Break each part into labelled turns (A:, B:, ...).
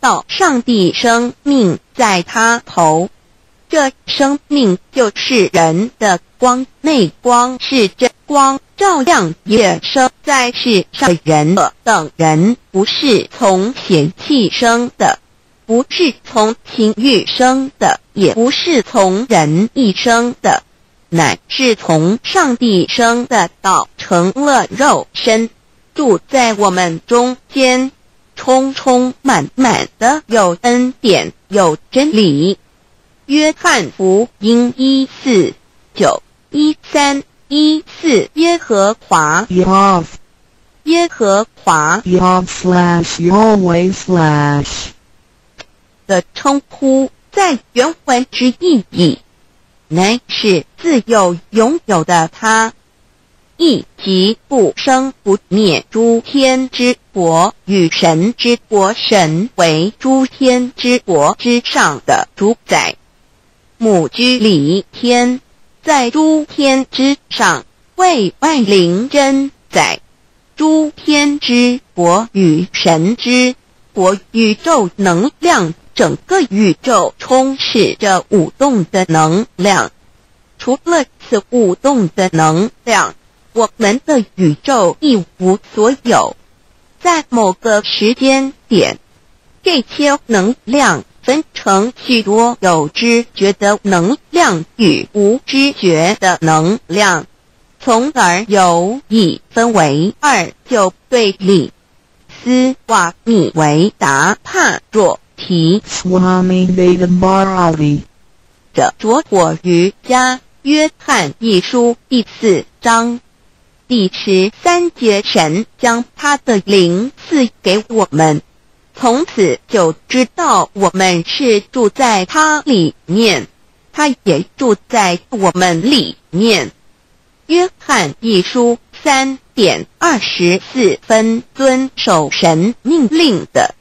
A: 到上帝生命在他头，这生命就是人的光，内光是真光，照亮夜生在世上的。等人不是从血气生的，不是从情欲生的，也不是从人意生的，乃是从上帝生的道，成了肉身，住在我们中间。充充满满的有恩典有真理。约翰福音一四九一三一四耶和华耶和华
B: Yav slash Yahweh slash.
A: 的称呼，在原文之意义，乃是自有拥有的他，亦即不生不灭诸天之国与神之国，神为诸天之国之上的主宰，母居里天，在诸天之上为万灵真宰，诸天之国与神之国宇宙能量，整个宇宙充斥着舞动的能量。除了此舞动的能量，我们的宇宙一无所有。在某个时间点，这些能量分成许多有知觉的能量与无知觉的能量，从而有一分为二，就对立。斯瓦米维达帕若提
B: Swami Vedambarali.
A: 着火于家约翰一书第四章第十三节，神将他的灵赐给我们，从此就知道我们是住在他里面，他也住在我们里面。约翰一书三点二十四分，遵守神命令的，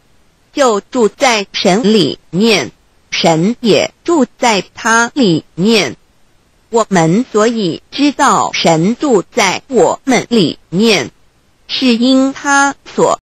A: 就住在神里面，神也住在他里面。我们所以知道神住在我们里面，是因他所